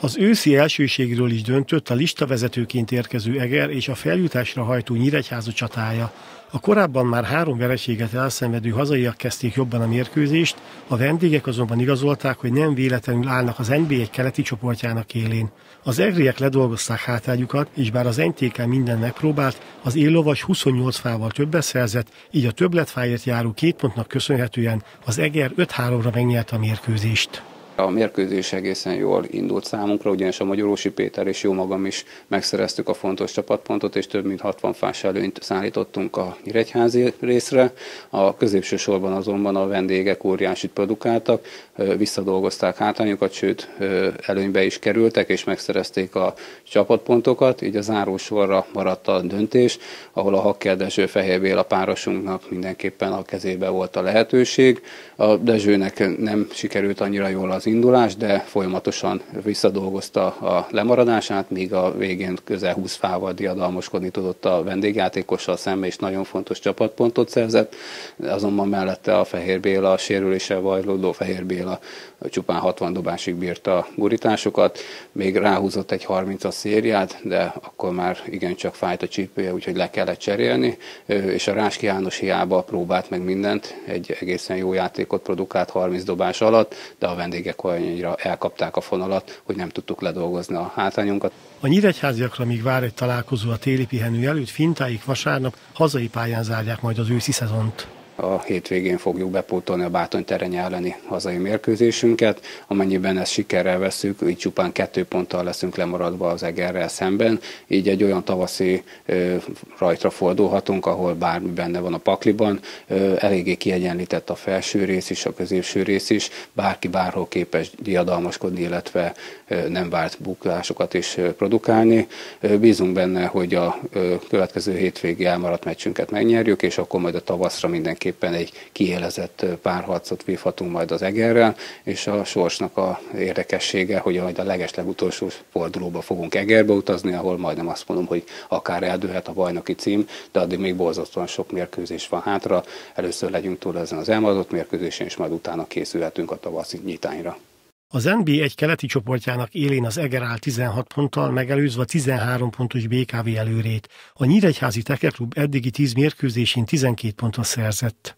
Az őszi elsőségről is döntött a listavezetőként érkező Eger és a feljutásra hajtó Nyíregyháza csatája. A korábban már három vereséget elszenvedő hazaiak kezdték jobban a mérkőzést, a vendégek azonban igazolták, hogy nem véletlenül állnak az NBA keleti csoportjának élén. Az egriek ledolgozták hátrányukat, és bár az NTK minden megpróbált, az éllovas 28 fával többet szerzett, így a többletfáért járó két pontnak köszönhetően az Eger 5-3-ra megnyerte a mérkőzést. A mérkőzés egészen jól indult számunkra, ugyanis a Magyarósi Péter és jó magam is megszereztük a fontos csapatpontot, és több mint 60 fás előnyt szállítottunk a Nyíregyházi részre. A középső sorban azonban a vendégek óriásit produkáltak, visszadolgozták hátrányokat, sőt előnybe is kerültek, és megszerezték a csapatpontokat, így a zárósorra maradt a döntés, ahol a Hakker Dezső Fehér Béla párosunknak mindenképpen a kezébe volt a lehetőség. A Dezsőnek nem sikerült annyira jól az az indulás, de folyamatosan visszadolgozta a lemaradását, míg a végén közel 20 fával diadalmoskodni tudott a vendégjátékossal szembe, és nagyon fontos csapatpontot szerzett. Azonban mellette a Fehér Béla, a sérüléssel vajlódó Fehér Béla csupán 60 dobásig bírta a gurításokat, még ráhúzott egy 30-as szériát, de akkor már igencsak fájt a csípője, úgyhogy le kellett cserélni, és a Ráski János hiába próbált meg mindent, egy egészen jó játékot produkált 30 dobás alatt, de a vendégek olyannyira elkapták a fonalat, hogy nem tudtuk ledolgozni a hátrányunkat. A nyíregyháziakra még vár egy találkozó a téli pihenő előtt, fintáik vasárnap hazai pályán zárják majd az őszi szezont. A hétvégén fogjuk bepótolni a Bátony terenye elleni hazai mérkőzésünket. Amennyiben ezt sikerrel veszük, így csupán kettő ponttal leszünk lemaradva az Egerrel szemben. Így egy olyan tavaszi ö, rajtra fordulhatunk, ahol bármi benne van a pakliban. Ö, eléggé kiegyenlített a felső rész is, a középső rész is. Bárki bárhol képes diadalmaskodni, illetve ö, nem várt buklásokat is produkálni. Ö, bízunk benne, hogy a ö, következő hétvégi elmaradt meccsünket megnyerjük, és akkor majd a tavaszra mindenki mindenképpen egy kiélezett párharcot vívhatunk majd az Egerrel, és a sorsnak a érdekessége, hogy majd a legeslegutolsó fordulóba fogunk Egerbe utazni, ahol majdnem azt mondom, hogy akár eldőhet a bajnoki cím, de addig még borzasztóan sok mérkőzés van hátra. Először legyünk túl ezen az elmaradott mérkőzésen, és majd utána készülhetünk a tavaszi nyitányra. Az NBA egy keleti csoportjának élén az Eger áll 16 ponttal, megelőzve a 13 pontos BKV előrét. A Nyíregyházi Tekeklub eddigi 10 mérkőzésén 12 pontot szerzett.